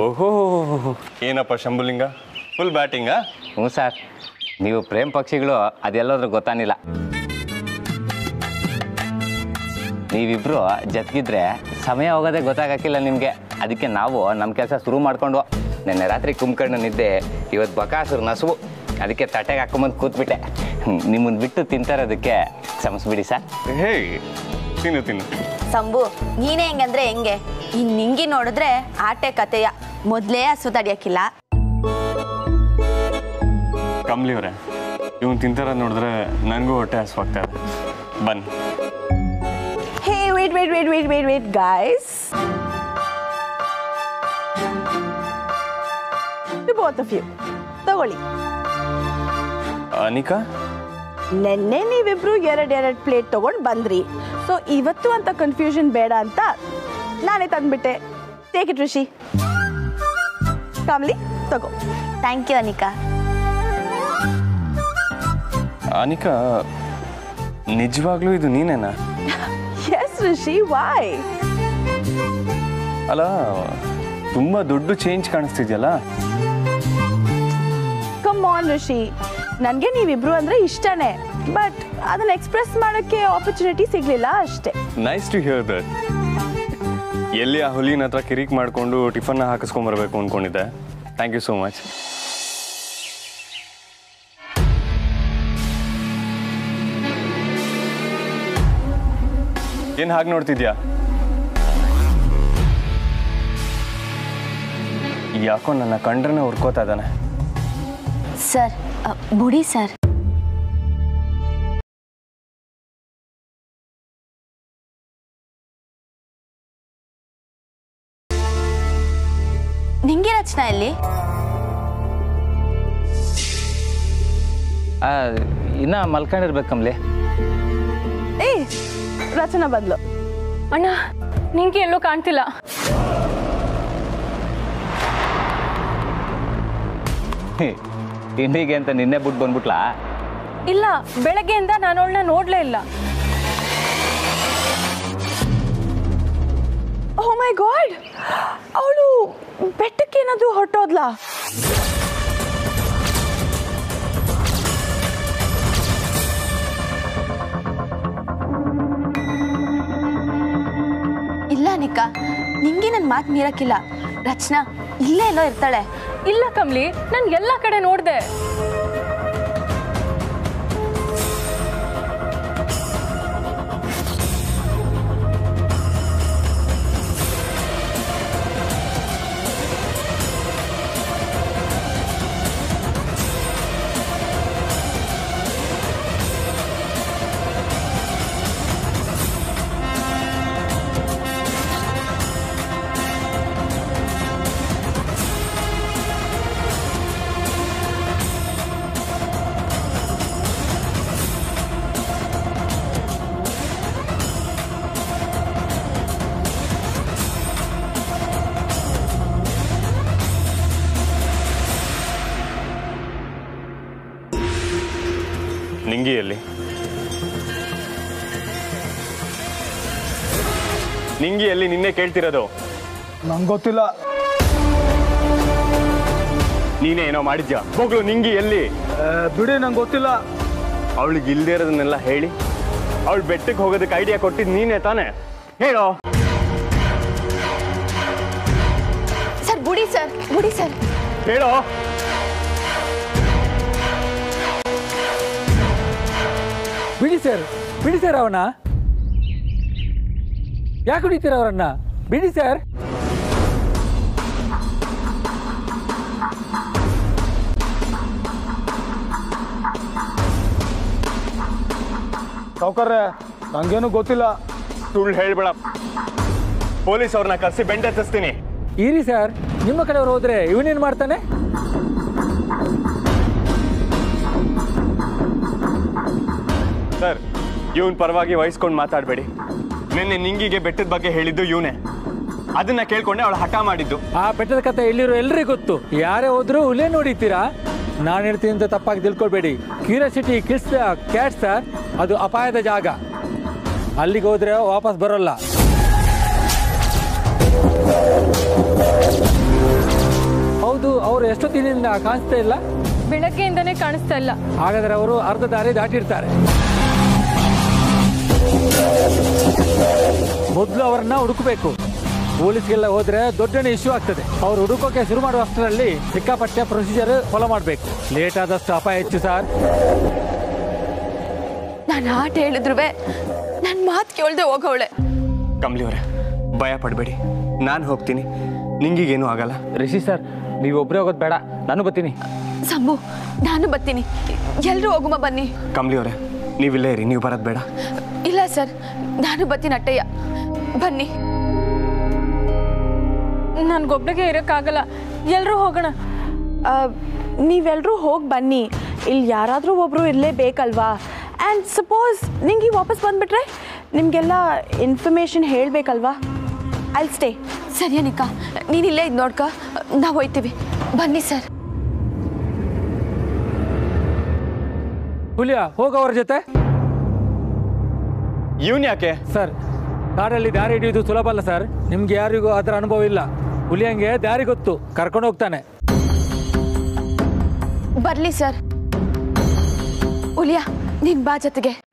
ಓಹೋ. ಏನಪ್ಪ ಶಂಭುಲಿಂಗ? ಫುಲ್ ಬ್ಯಾಟಿಂಗಾ? ಹ್ಞೂ ಸರ್. ನೀವು ಪ್ರೇಮ್ ಪಕ್ಷಿಗಳು ಅದೆಲ್ಲದ್ರೂ ಗೊತ್ತಾನಿಲ್ಲ ನೀವಿಬ್ರು ಜತ್ಗಿದ್ರೆ ಸಮಯ ಹೋಗೋದೇ ಗೊತ್ತಾಗಕ್ಕಿಲ್ಲ ನಿಮಗೆ. ಅದಕ್ಕೆ ನಾವು ನಮ್ಮ ಕೆಲಸ ಶುರು ಮಾಡ್ಕೊಂಡು ನಿನ್ನೆ ರಾತ್ರಿ ಕುಂಬ್ಕಂಡು ನಿದ್ದೆ ಇವತ್ತು ಬಕಾಸುರು ನಸುವು. ಅದಕ್ಕೆ ತಟ್ಟೆಗೆ ಹಾಕೊಂಬಂದು ಕೂತ್ಬಿಟ್ಟೆ. ನಿಮ್ಮನ್ನು ಬಿಟ್ಟು ತಿಂತಾರೋದಕ್ಕೆ ಕ್ಷಮಿಸ್ಬಿಡಿ ಸರ್. ಹೇ ತಿನ್ನು ತಿನ್ನು. ಸಂಬು ನೀನೇ ಹೆಂಗಂದ್ರೆ ಹೆಂಗೆ? ಇನ್ ನಿಂಗಿ ನೋಡಿದ್ರೆ ಆಟೆ ಕತೆಯ ಮೊದ್ಲೇ ಹಸು ತಡಿಯಕ್ಕಿಲ್ಲ. ಕಮ್ಲಿ ಅವರೇ ಇವ್ನು ತಿಂತಾರ ನೋಡಿದ್ರೆ ನನಗೂ ಹೊಟ್ಟೆ ಹಸುವಾಗ್ತಾ ಇದೆ. ಬನ್ hey wait wait wait wait wait guys guys. The both of ತಗೊಳ್ಳಿ. ಅನಿಕಾ? ನೆನ್ನೆ ನೀವಿಬ್ರು ಎರಡು ಎರಡು ಪ್ಲೇಟ್ ತೊಗೊಂಡು ಬಂದ್ರಿ. ಸೊ ಇವತ್ತು ಅಂತ ಕನ್ಫ್ಯೂಷನ್ ಬೇಡ ಅಂತ ನಾನೇ ತಂದ್ಬಿಟ್ಟೆ. ಟೇಕ್ ಇಟ್ ಋಷಿ ಕಾಮ್ಲಿ ತಗೋ. ಥ್ಯಾಂಕ್ ಯು ಅನಿಕಾ ಅನಿಕಾ ನಿಜವಾಗ್ಲೂ ಇದು ನೀನೇನಾ? ಎಸ್ ಋಷಿ ವಾಯ್ ಅಲ್ಲ ತುಂಬಾ ದೊಡ್ಡ ಚೇಂಜ್ ಕಾಣಿಸ್ತಿದ್ಯಲ್ಲ? ಕಮ್ ಆನ್ ಋಷಿ ನನಗೆ ನೀವಿಬ್ರು ಅಂದ್ರೆ ಇಷ್ಟನೇ. ಬಟ್ ಅದನ್ನ ಎಕ್ಸ್ಪ್ರೆಸ್ ಮಾಡೋಕ್ಕೆ ಆಪರ್ಚುನಿಟಿ ಸಿಗ್ಲಿಲ್ಲ ಅಷ್ಟೇ. ನೈಸ್ ಟು ಹಿಯರ್ ದಟ್ ಎಲ್ಲಿ ಆ ಹುಲಿನ ಹತ್ರ ಕಿರಿಕ್ ಮಾಡಿಕೊಂಡು ಟಿಫನ್ನ ಹಾಕಿಸ್ಕೊಂಬರ್ಬೇಕು ಅಂದ್ಕೊಂಡಿದ್ದೆ ಥ್ಯಾಂಕ್ ಯು ಸೋ ಮಚ್ ಏನು ಹಾಗೆ ನೋಡ್ತಿದ್ಯಾ? ಯಾಕೋ ನನ್ನ ಕಂಡ್ರನ್ನ ಹುರ್ಕೋತಾ ಇದ್ದಾನೆ. ಸರ್ ಬುಡಿ ಸರ್. ನಿಂಗೆ ರಚನಾ ಇಲ್ಲಿ? ಇನ್ನ ಮಲ್ಕೊಂಡಿರ್ಬೇಕು ಕಮ್ಲಿ. ಏ ರಚನಾ ಬದ್ಲು. ಅಣ್ಣ ನಿಂಗೆ ಎಲ್ಲೂ ಕಾಣ್ತಿಲ್ಲ. ತಿಂಡಿಗೆ ಅಂತ ನಿನ್ನೆ ಬಿಟ್ಟು ಬಂದ್ಬಿಟ್ಲಾ? ಇಲ್ಲ, ಬೆಳಗ್ಗೆಯಿಂದ ನಾನು ಅವಳನ್ನ ನೋಡ್ಲೇ ಇಲ್ಲ. ಓ ಮೈ ಗಾಡ್ ಅವಳು ಬೆಟ್ಟಕ್ಕೆ ಏನಾದರೂ ಹೊರಟೋದ್ಲಾ? ಇಲ್ಲ ನಿಕ್ಕ ನಿಂಗೆ ನನ್ನ ಮಾತು ಮೀರಕ್ಕಿಲ್ಲ. ರಚನಾ, ಇಲ್ಲೇ ಎಲ್ಲೋ ಇರ್ತಾಳೆ. ಇಲ್ಲ ಕಮ್ಲಿ ನಾನು ಎಲ್ಲ ಕಡೆ ನೋಡ್ದೆ. ನಿಂಗಿಯಲ್ಲಿ ನಿನ್ನೆ ಕೇಳ್ತಿರೋದು? ನಂಗೆ ಗೊತ್ತಿಲ್ಲ. ನೀನೇ ಏನೋ ಮಾಡಿದ್ಯಾ? ಹೋಗ್ಲು ನಿಂಗಿ ಎಲ್ಲಿ? ಬಿಡಿ ನಂಗೆ ಗೊತ್ತಿಲ್ಲ. ಅವಳಿಗೆ ಇಲ್ದೇ ಇರೋದನ್ನೆಲ್ಲ ಹೇಳಿ. ಅವಳು ಬೆಟ್ಟಕ್ಕೆ ಹೋಗೋದಕ್ಕೆ ಐಡಿಯಾ ಕೊಟ್ಟಿದ್ದು ನೀನೇ ತಾನೆ? ಹೇಳೋ. ಸರ್ ಬುಡಿ ಸರ್ ಬುಡಿ ಸರ್. ಹೇಳೋ. ಬಿಡಿ ಸರ್ ಬಿಡಿ ಸರ್ ಅವನ? ಯಾಕೆ ಹೊಡಿತೀರ ಅವರನ್ನ? ಬಿಡಿ ಸರ್ ಸಾವುಕಾರ್ರೆ ನಂಗೇನು ಗೊತ್ತಿಲ್ಲ. ಸುಳ್ಳು ಹೇಳ್ಬೇಡ. ಪೊಲೀಸ್ ಅವ್ರನ್ನ ಕರೆಸಿ ಬೆಂಡೆತ್ತಿಸ್ತೀನಿ ಇರಿ ಸರ್ ನಿಮ್ಮ ಕಡೆಯವ್ರು ಹೋದ್ರೆ ಇವನೇನು ಮಾಡ್ತಾನೆ? ಸರ್ ಇವನ್ ಪರವಾಗಿ ವಹಿಸ್ಕೊಂಡು ಮಾತಾಡಬೇಡಿ. ನಿನ್ನೆ ನಿಂಗಿಗೆ ಬೆಟ್ಟದ ಬಗ್ಗೆ ಹೇಳಿದ್ದು ಇವನೇ. ಅದನ್ನ ಕೇಳ್ಕೊಂಡೆ ಅವಳು ಹಠ ಮಾಡಿದ್ದು. ಆ ಬೆಟ್ಟದ ಕತೆ ಎಲ್ಲಿರೋ ಎಲ್ರಿಗೂ ಗೊತ್ತು. ಯಾರೇ ಹೋದ್ರು ಹುಲೇ ನೋಡಿತೀರಾ ನಾನು ಹೇಳ್ತೀನಿ ಅಂತ ತಪ್ಪಾಗಿ ತಿಳ್ಕೊಳ್ಬೇಡಿ. ಕ್ಯೂರಿಯಾಸಿಟಿ ಕಿಸ್ ಕ್ಯಾಟ್ ಸರ್ ಅದು ಅಪಾಯದ ಜಾಗ. ಅಲ್ಲಿಗೆ ಹೋದ್ರೆ ವಾಪಸ್ ಬರೋಲ್ಲ. ಹೌದು ಅವರು ಎಷ್ಟೊತ್ತಿನಿಂದ ಕಾಣಿಸ್ತಾ ಇಲ್ಲ? ಬೆಳಗ್ಗೆಯಿಂದನೇ ಕಾಣಿಸ್ತಾ ಇಲ್ಲ. ಹಾಗಾದ್ರೆ ಅವರು ಅರ್ಧ ದಾರಿ ದಾಟಿರ್ತಾರೆ. ಮೊದಲು ಅವರನ್ನ ಹುಡುಕಬೇಕು. ಪೊಲೀಸ್ಗೆಲ್ಲ ಹೋದ್ರೆ ದೊಡ್ಡನೇ ಇಶ್ಯೂ ಆಗ್ತದೆ. ಅವ್ರು ಹುಡುಕೋಕೆ ಶುರು ಮಾಡುವ ಅಷ್ಟರಲ್ಲಿ ಸಿಕ್ಕಾಪಟ್ಟೆ ಪ್ರೊಸೀಜರ್ ಫಾಲೋ ಮಾಡಬೇಕು. ಲೇಟ್ ಆದಷ್ಟು ಅಪಾಯ ಹೆಚ್ಚು ಸರ್ ನಾನು ಆಟ ಹೇಳಿದ್ರು ನನ್ನ ಮಾತು ಕೇಳದೆ ಹೋಗವಳೆ. ಕಮ್ಲಿ ಅವರೇ ಭಯ ಪಡಬೇಡಿ. ನಾನು ಹೋಗ್ತೀನಿ. ನಿಂಗೀಗೇನು ಆಗಲ್ಲ. ರಿಷಿ ಸರ್ ನೀವು ಒಬ್ಬರೇ ಹೋಗೋದು ಬೇಡ. ನಾನು ಬರ್ತೀನಿ. ಸಂಭು ನಾನು ಬರ್ತೀನಿ. ಎಲ್ಲರೂ ಹೋಗುಮ ಬನ್ನಿ. ಕಮ್ಲಿ ಅವರೇ ನೀವಿಲ್ಲೇ ಇರಿ ನೀವು ಬರೋದು ಬೇಡ. ಇಲ್ಲ ಸರ್ ನಾನು ಬರ್ತೀನಿ ಅಟ್ಟಯ್ಯ. ಬನ್ನಿ. ನನ್ಗೊಬ್ಳಿಗೆ ಇರೋಕ್ಕಾಗಲ್ಲ. ಎಲ್ಲರೂ ಹೋಗೋಣ. ನೀವೆಲ್ಲರೂ ಹೋಗಿ ಬನ್ನಿ. ಇಲ್ಲಿ ಯಾರಾದರೂ ಒಬ್ಬರು ಇರಲೇಬೇಕಲ್ವಾ ಆ್ಯಂಡ್ ಸಪೋಸ್ ನಿಂಗೆ ವಾಪಸ್ ಬಂದುಬಿಟ್ರೆ ನಿಮಗೆಲ್ಲ ಇನ್ಫಾರ್ಮೇಷನ್ ಹೇಳಬೇಕಲ್ವಾ? ಐಲ್ ಸ್ಟೇ ಸರಿಯಾ ನಿಕ್ಕ ನೀನು ಇಲ್ಲೇ ಇದು ನೋಡ್ಕ. ನಾವು ಹೋಯ್ತೀವಿ. ಬನ್ನಿ ಸರ್. ಹುಲಿಯ ಹೋಗೋವ್ರ ಜೊತೆ. ಇವನ್ ಯಾಕೆ? ಸರ್ ಕಾರಲ್ಲಿ ದಾರಿ ಹಿಡಿಯೋದು ಸುಲಭ ಅಲ್ಲ ಸರ್. ನಿಮ್ಗೆ ಯಾರಿಗೂ ಅದರ ಅನುಭವ ಇಲ್ಲ. ಹುಲಿಯಂಗೆ ದಾರಿ ಗೊತ್ತು. ಕರ್ಕೊಂಡು ಹೋಗ್ತಾನೆ. ಬರ್ಲಿ ಸರ್. ಉಲಿಯಾ ನಿನ್ ಬಾ ಜೊತೆಗೆ.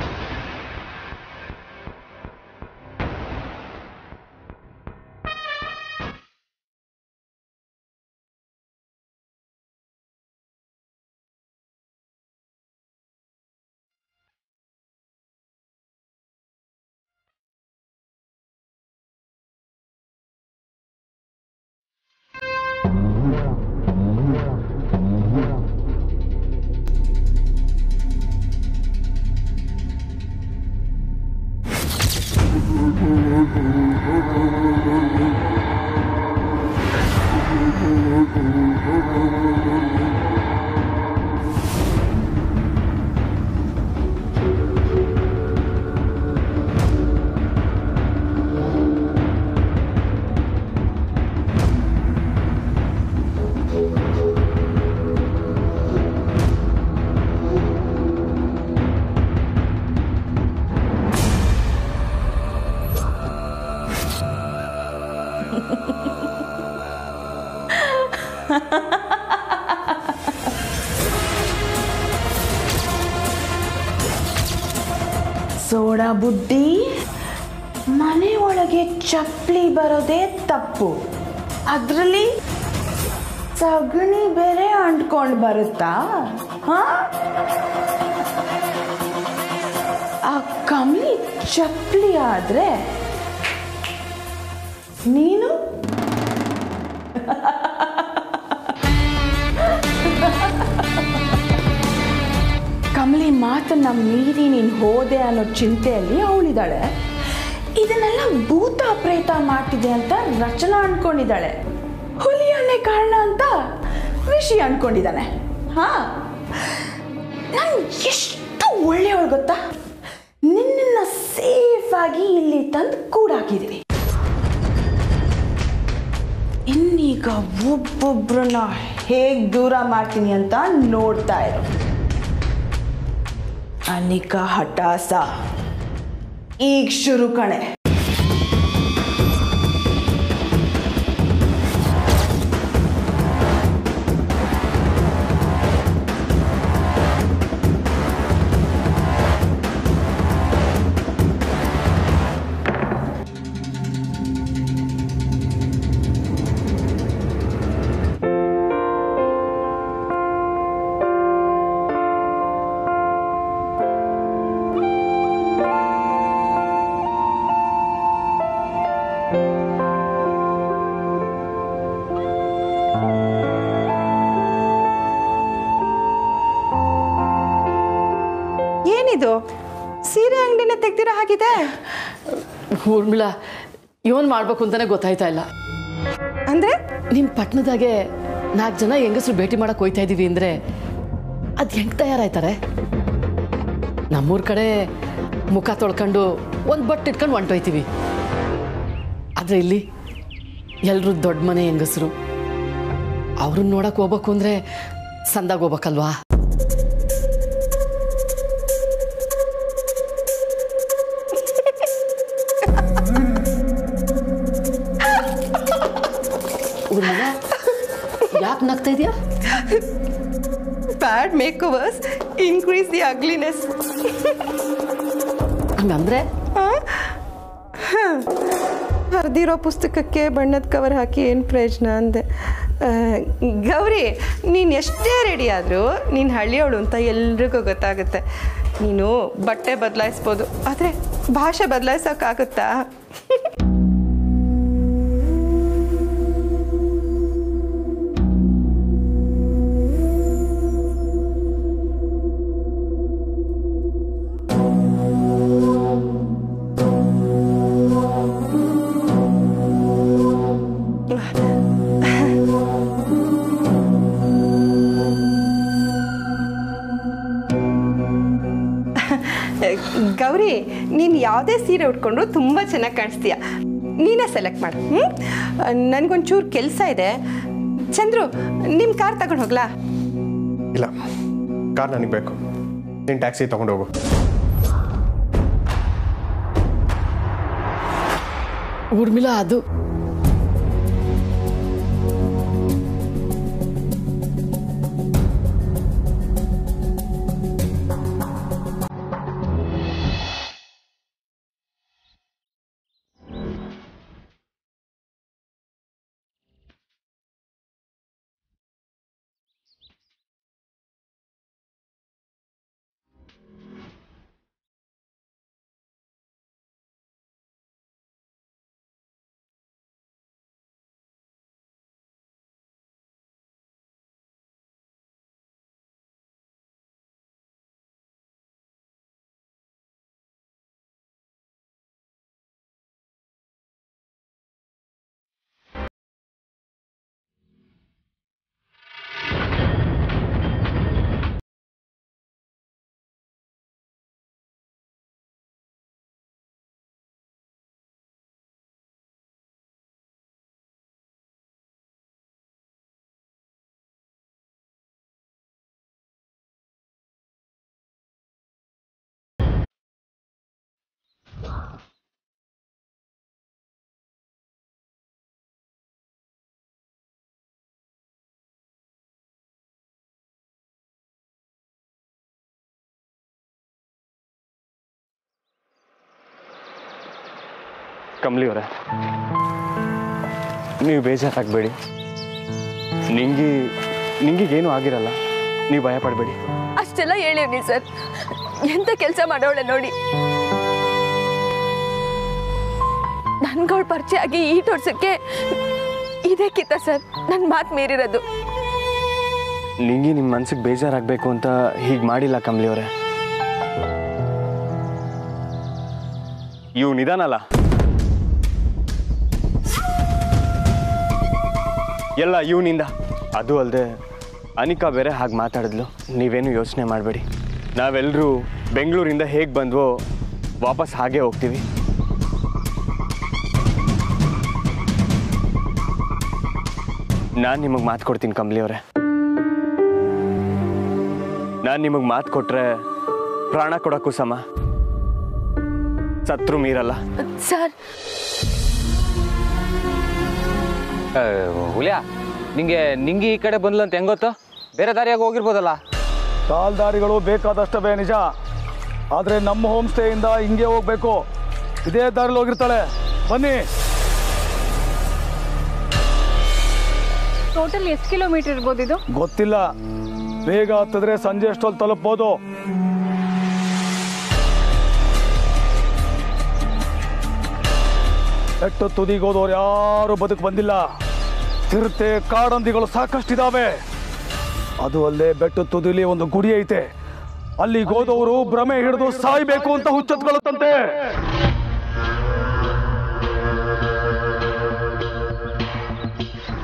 ಸೋಡಾ ಬುದ್ಧಿ, ಮನೆ ಒಳಗೆ ಚಪ್ಪಲಿ ಬರೋದೇ ತಪ್ಪು. ಅದರಲ್ಲಿ ಸಗಣಿ ಬೇರೆ ಅಂಟ್ಕೊಂಡು ಬರುತ್ತಾ? ಹಾ? ಆ ಕಮ್ಮಿ ಚಪ್ಪಲಿ ಆದ್ರೆ ನೀನು ಮಾತನ್ನ ಮೀರಿ ನೀನು ಹೋದೆ ಅನ್ನೋ ಚಿಂತೆಯಲ್ಲಿ ಅವಳಿದ್ದಾಳೆ. ಇದನ್ನೆಲ್ಲ ಭೂತ ಪ್ರೇತ ಮಾಡ್ತಿದೆ ಅಂತ ರಚನಾ ಅನ್ಕೊಂಡಿದ್ದಾಳೆ. ಹುಲಿಯನ್ನೇ ಕಾರಣ ಅಂತ ಋಷಿ ಅನ್ಕೊಂಡಿದ್ದಾನೆ. ಹಾ. ನಾನು ಎಷ್ಟು ಒಳ್ಳೆಯವಳು ಗೊತ್ತಾ? ನಿನ್ನ ಸೇಫ್ ಆಗಿ ಇಲ್ಲಿ ತಂದು ಕೂಡಾಕಿದೀವಿ ಇನ್ನೀಗ ಒಬ್ಬೊಬ್ರನ್ನ ಹೇಗೆ ದೂರ ಮಾಡ್ತೀನಿ ಅಂತ ನೋಡ್ತಾ ಇರು. ಅನಿಕ ಹಠಾಸ ಈಗ ಶುರು ಕಣೆ ಏನಿದು ಸೀರೆ ಅಂಗಡಿನ ತೆಗ್ದಿರೋ ಹಾಗಿದೆ? ಊರ್ಮಿಳ ಇವನ್ ಮಾಡ್ಬೇಕು ಅಂತಾನೆ ಗೊತ್ತಾಯ್ತಾ ಇಲ್ಲ. ಅಂದ್ರೆ? ನಿಮ್ ಪಟ್ಟಣದಾಗೆ ನಾಲ್ಕು ಜನ ಹೆಂಗಸರು ಭೇಟಿ ಮಾಡಕ್ ಹೋಯ್ತಾ ಇದೀವಿ ಅಂದ್ರೆ ಅದ್ ಹೆಂಗ್ ತಯಾರಾಯ್ತಾರೆ? ನಮ್ಮೂರ್ ಕಡೆ ಮುಖ ತೊಳ್ಕೊಂಡು ಒಂದ್ ಬಟ್ ಇಟ್ಕೊಂಡು ಹೊಂಟೋಯ್ತೀವಿ. ಆದ್ರೆ ಇಲ್ಲಿ ಎಲ್ರು ದೊಡ್ಡ ಮನೆ ಹೆಂಗಸರು. ಅವ್ರನ್ನ ನೋಡಕ್ ಹೋಗ್ಬೇಕು ಅಂದ್ರೆ ಸಂದಾಗ ಹೋಗ್ಬೇಕಲ್ವಾ? ಊರ್ಮಿಳ ಯಾಕೆ ನಗ್ತಾ ಇದೆಯಾ? Bad makeovers increase the ugliness ಹಂಗಂದ್ರೆ ಹರಿದಿರೋ ಪುಸ್ತಕಕ್ಕೆ ಬಣ್ಣದ ಕವರ್ ಹಾಕಿ ಏನು ಪ್ರಯೋಜನ ಅಂದೆ. ಗೌರಿ ನೀನು ಎಷ್ಟೇ ರೆಡಿ ಆದರೂ ನೀನು ಹಳ್ಳಿಯವಳು ಅಂತ ಎಲ್ರಿಗೂ ಗೊತ್ತಾಗುತ್ತೆ. ನೀನು ಬಟ್ಟೆ ಬದಲಾಯಿಸ್ಬೋದು. ಆದರೆ ಭಾಷೆ ಬದಲಾಯಿಸೋಕ್ಕಾಗುತ್ತಾ? ಯಾವುದೇ ಸೀರೆ ಉಟ್ಕೊಂಡ್ರು ತುಂಬ ಚೆನ್ನಾಗಿ ಕಾಣಿಸ್ತೀಯ. ನೀನೇ ಸೆಲೆಕ್ಟ್ ಮಾಡು ಹ್ಞೂ ನನಗೊಂಚೂರು ಕೆಲಸ ಇದೆ. ಚಂದ್ರು ನಿಮ್ಮ ಕಾರ್ ತಗೊಂಡು ಹೋಗ್ಲಾ? ಇಲ್ಲ ಕಾರ್ ನನಗೆ ಬೇಕು. ನೀನು ಟ್ಯಾಕ್ಸಿ ತೊಗೊಂಡು ಹೋಗು. ಊರ್ಮಿಲಾ ಅದು. ಕಮಲಿ ಅವರೇ. ನೀವು ಬೇಜಾರಾಗಬೇಡಿ. ನಿಂಗಿ ನಿಂಗಿಗೇನು ಆಗಿರಲ್ಲ. ನೀವು ಭಯ ಪಡಬೇಡಿ ಅಷ್ಟೆಲ್ಲ ಹೇಳಿವ್ನಿ ಸರ್. ಎಂತ ಕೆಲಸ ಮಾಡೋಳೆ ನೋಡಿ. ನನ್ಗಳ ಪರಿಚಯ ಆಗಿ ಈ ತೋರ್ಸಕ್ಕೆ ಇದೇ ಕಿತ್ತ ಸರ್. ನನ್ನ ಮಾತು ಮೀರಿರೋದು. ನಿಂಗೆ ನಿಮ್ಮ ಮನ್ಸಿಗೆ ಬೇಜಾರಾಗಬೇಕು ಅಂತ ಹೀಗೆ ಮಾಡಿಲ್ಲ ಕಮಲಿ ಅವರೇ. ಇವು ನಿಧಾನಲ್ಲ ಎಲ್ಲ ಇವನಿಂದ. ಅದು ಅಲ್ಲದೆ ಅನಿಕಾ ಬೇರೆ ಹಾಗೆ ಮಾತಾಡಿದ್ಲು. ನೀವೇನು ಯೋಚನೆ ಮಾಡಬೇಡಿ. ನಾವೆಲ್ಲರೂ ಬೆಂಗಳೂರಿಂದ ಹೇಗೆ ಬಂದ್ವೋ ವಾಪಸ್ ಹಾಗೆ ಹೋಗ್ತೀವಿ. ನಾನು ನಿಮಗೆ ಮಾತು ಕೊಡ್ತೀನಿ ಕಂಬ್ಲಿ ಅವರೇ. ನಾನು ನಿಮಗೆ ಮಾತು ಕೊಟ್ಟರೆ ಪ್ರಾಣ ಕೊಡೋಕ್ಕೂ ಸಮ. ಸತ್ರು ಮೀರಲ್ಲ. ಸರ್ ಹುಲಿಯಾ ನಿಂಗೆ ನಿಂಗೆ ಈ ಕಡೆ ಬಂದ್ಲು ಅಂತ ಹೆಂಗ್ ಗೊತ್ತು? ಬೇರೆ ದಾರಿಯಾಗಿ ಹೋಗಿರ್ಬೋದಲ್ಲ. ಕಾಲ್ದಾರಿಗಳು ಬೇಕಾದಷ್ಟವೇ ನಿಜ. ಆದರೆ ನಮ್ಮ ಹೋಮ್ ಸ್ಟೇಯಿಂದ ಹಿಂಗೆ ಹೋಗ್ಬೇಕು. ಇದೇ ದಾರಿಲಿ ಹೋಗಿರ್ತಾಳೆ. ಬನ್ನಿ. ಟೋಟಲ್ ಎಷ್ಟು ಕಿಲೋಮೀಟರ್ ಇರ್ಬೋದು ಇದು? ಗೊತ್ತಿಲ್ಲ. ಬೇಗ ಹತ್ತಿದ್ರೆ ಸಂಜೆ ಅಷ್ಟೊಲ್ ತಲುಪ್ಬೋದು. ಎಟ್ಟು ತುದಿಗೋದವ್ರು ಯಾರು ಬದುಕು ಬಂದಿಲ್ಲ. ಚಿರತೆ ಕಾಡಂದಿಗಳು ಸಾಕಷ್ಟಿದಾವೆ. ಅದು ಅಲ್ಲೇ ಬೆಟ್ಟ ತುದಿಲಿ ಒಂದು ಗುಡಿ ಐತೆ. ಅಲ್ಲಿ ಹೋದವರು ಭ್ರಮೆ ಹಿಡಿದು ಸಾಯ್ಬೇಕು ಅಂತ ಹುಚ್ಚತ್ಕೊಳ್ಳುತ್ತಂತೆ.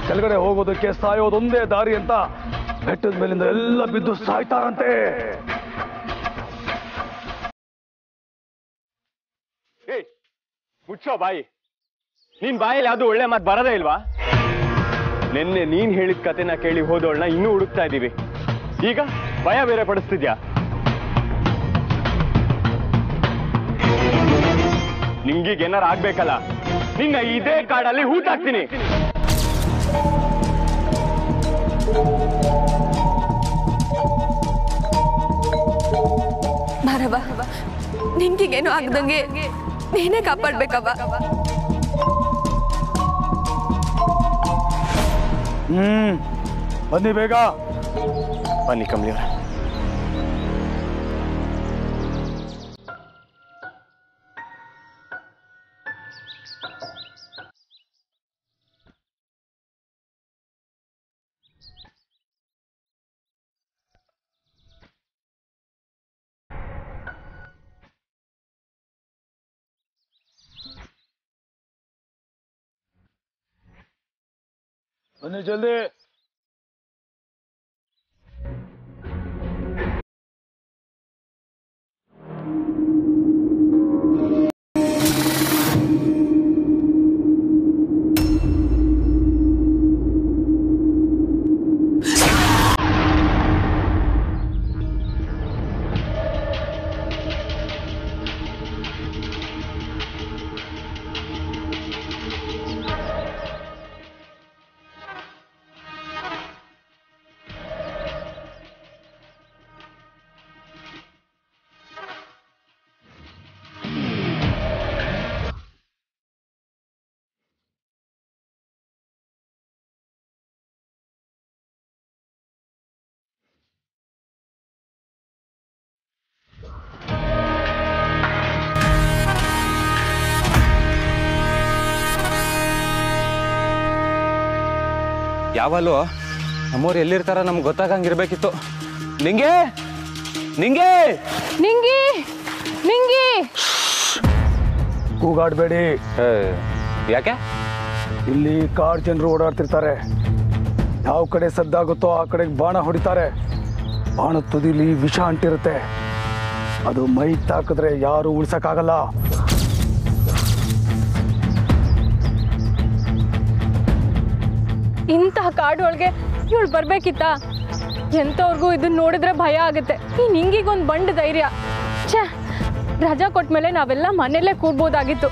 ಕೆಳಗಡೆ ಹೋಗೋದಕ್ಕೆ ಸಾಯೋದೊಂದೇ ದಾರಿ ಅಂತ ಬೆಟ್ಟದ ಮೇಲಿಂದ ಎಲ್ಲ ಬಿದ್ದು ಸಾಯ್ತಾರಂತೆ. ಮುಚ್ಚೋ ಬಾಯಿ. ನಿನ್ ಬಾಯಲ್ಲಿ ಯಾವ್ದು ಒಳ್ಳೆ ಮಾತು ಬರದೇ ಇಲ್ವಾ? ನಿನ್ನೆ ನೀನ್ ಹೇಳಿದ ಕತೆನ ಕೇಳಿ ಹೋದವಳನ್ನ ಇನ್ನೂ ಹುಡುಕ್ತಾ ಇದ್ದೀವಿ. ಈಗ ಭಯ ಬೇರೆ ಪಡಿಸ್ತಿದ್ಯಾ? ನಿಂಗೀಗ ಏನಾರು ಆಗ್ಬೇಕಲ್ಲ? ನಿನ್ನ ಇದೇ ಕಾಡಲ್ಲಿ ಹೂತಾಕ್ತೀನಿ ಬಾರವ್ವ ನಿನ್ಗೇನು ಆಗ್ದಂಗೆ ನೀನೇ ಕಾಪಾಡ್ಬೇಕವ್ವ. ಹ್ಮ್ ಬನ್ನಿ ಬೇಗ ಬನ್ನಿ ಕಮಲಿ ಅವರೇ ಬನ್ನಿ ಜಲ್ದಿ ಯಾವಲ್ಲೂ? ನಮ್ಮವ್ರು ಎಲ್ಲಿರ್ತಾರ ನಮ್ಗೆ ಗೊತ್ತಾಗಂಗಿರ್ಬೇಕಿತ್ತು ನಿಂಗೆ? ನಿಂಗೆ? ನಿಂಗಿ? ನಿಂಗಿ? ಕೂಗಾಡ್ಬೇಡಿ. ಏ, ಯಾಕೆ? ಇಲ್ಲಿ ಕಾಡು ಜನರು ಓಡಾಡ್ತಿರ್ತಾರೆ. ಯಾವ ಕಡೆ ಸದ್ದಾಗುತ್ತೋ ಆ ಕಡೆಗೆ ಬಾಣ ಹೊಡಿತಾರೆ. ಬಾಣ ತುದಿಲಿ ವಿಷ ಅಂಟಿರುತ್ತೆ. ಅದು ಮೈ ತಾಕಿದ್ರೆ ಯಾರು ಉಳ್ಸಕ್ಕಾಗಲ್ಲ. ಇಂತಹ ಕಾಡು ಒಳಗೆ ಇವಳು ಬರ್ಬೇಕಿತ್ತ? ಎಂಥವ್ರಿಗೂ ಇದನ್ನ ನೋಡಿದ್ರೆ ಭಯ ಆಗುತ್ತೆ. ಈ ನಿಂಗಿಗೊಂದು ಬಂಡ್ ಧೈರ್ಯ. ಛೇ ರಜಾ ಕೊಟ್ಮೇಲೆ ನಾವೆಲ್ಲ ಮನೆಯಲ್ಲೇ ಕೂರ್ಬೋದಾಗಿತ್ತು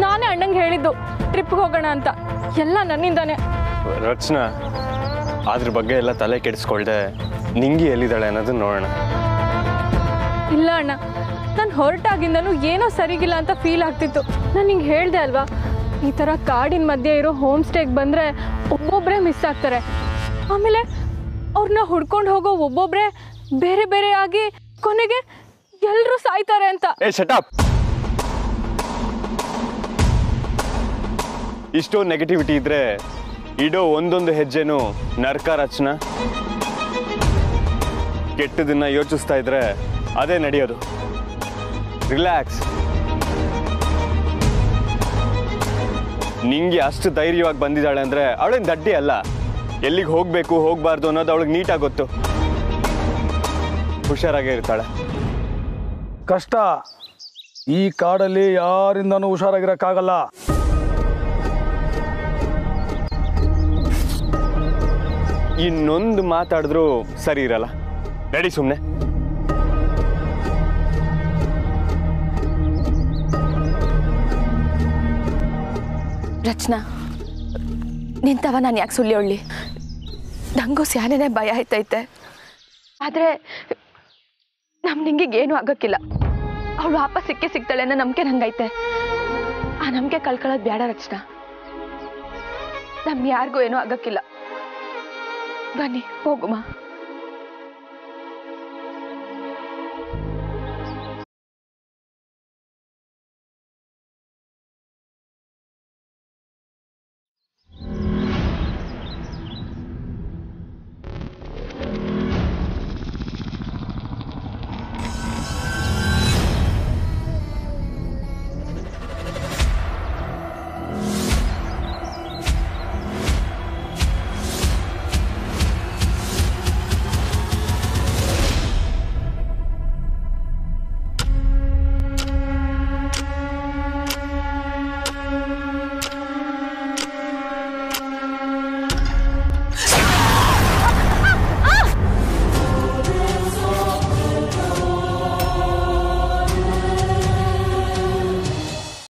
ನಾನೇ ಅಣ್ಣಂಗೆ ಹೇಳಿದ್ದು ಟ್ರಿಪ್ಗೆ ಹೋಗೋಣ ಅಂತ. ಎಲ್ಲ ನನ್ನಿಂದಾನೆ. ರಚನಾ ಅದ್ರ ಬಗ್ಗೆ ಎಲ್ಲ ತಲೆ ಕೆಡಿಸ್ಕೊಳ್ದೆ ನಿಂಗಿ ಎಲ್ಲಿದ್ದಾಳೆ ಅನ್ನೋದನ್ನ ನೋಡೋಣ. ಇಲ್ಲ ಅಣ್ಣ ನಾನು ಹೊರಟಾಗಿಂದನೂ ಏನೋ ಸರಿಗಿಲ್ಲ ಅಂತ ಫೀಲ್ ಆಗ್ತಿತ್ತು. ನಾನು ನಿಂಗೆ ಹೇಳ್ದೆ ಅಲ್ವಾ? ಈ ಥರ ಕಾಡಿನ ಮಧ್ಯೆ ಇರೋ ಹೋಮ್ ಸ್ಟೇಗೆ ಬಂದರೆ ಒಬ್ಬೊಬ್ಬರೇ ಮಿಸ್ ಆಗ್ತಾರೆ. ಆಮೇಲೆ ಅವ್ರನ್ನ ಹುಡ್ಕೊಂಡು ಹೋಗೋ ಒಬ್ಬೊಬ್ಬರೇ ಬೇರೆ ಬೇರೆ ಆಗಿ ಕೊನೆಗೆ ಎಲ್ಲರೂ ಸಾಯ್ತಾರೆ ಅಂತ. ಏ ನೆಗೆಟಿವಿಟಿ ಇದ್ರೆ ಇಡೋ ಒಂದೊಂದು ಹೆಜ್ಜೆನೂ ನರ್ಕ ರಚನ. ಕೆಟ್ಟದನ್ನ ಯೋಚಿಸ್ತಾ ಇದ್ರೆ ಅದೇ ನಡೆಯೋದು. ರಿಲ್ಯಾಕ್ಸ್ ನಿಂಗೆ ಅಷ್ಟು ಧೈರ್ಯವಾಗಿ ಬಂದಿದ್ದಾಳೆ ಅಂದ್ರೆ ಅವಳೇನು ದಡ್ಡಿ ಅಲ್ಲ. ಎಲ್ಲಿಗೆ ಹೋಗ್ಬೇಕು ಹೋಗ್ಬಾರ್ದು ಅನ್ನೋದು ಅವಳಿಗೆ ನೀಟಾಗಿ ಗೊತ್ತು. ಹುಷಾರಾಗೇ ಇರ್ತಾಳೆ. ಕಷ್ಟ. ಈ ಕಾಡಲ್ಲಿ ಯಾರಿಂದನೂ ಹುಷಾರಾಗಿರಕ್ಕಾಗಲ್ಲ. ಇನ್ನೊಂದು ಮಾತಾಡಿದ್ರು ಸರಿ ಇರಲ್ಲ. ನಡಿ ಸುಮ್ಮನೆ ರಚನಾ ನಿಂತವ ನಾನು ಯಾಕೆ ಸುಳ್ಳಿ ಒಳ್ಳಿ ನಂಗೂ ಸ್ಯಾನೇ ಭಯ ಆಯ್ತೈತೆ. ಆದರೆ ನಮ್ಮ ನಿಂಗಿಗೆ ಏನೂ ಆಗೋಕ್ಕಿಲ್ಲ. ಅವಳು ವಾಪಸ್ ಸಿಕ್ಕೇ ಸಿಗ್ತಾಳೆ ಅನ್ನೋ ನಂಬಿಕೆ ನಂಗೈತೆ. ಆ ನಂಬಿಕೆ ಕಳ್ಕೊಳ್ಳೋದು ಬೇಡ ರಚನಾ. ನಮ್ಗೆ ಯಾರಿಗೂ ಏನೂ ಆಗೋಕ್ಕಿಲ್ಲ. ಬನ್ನಿ, ಹೋಗುಮ.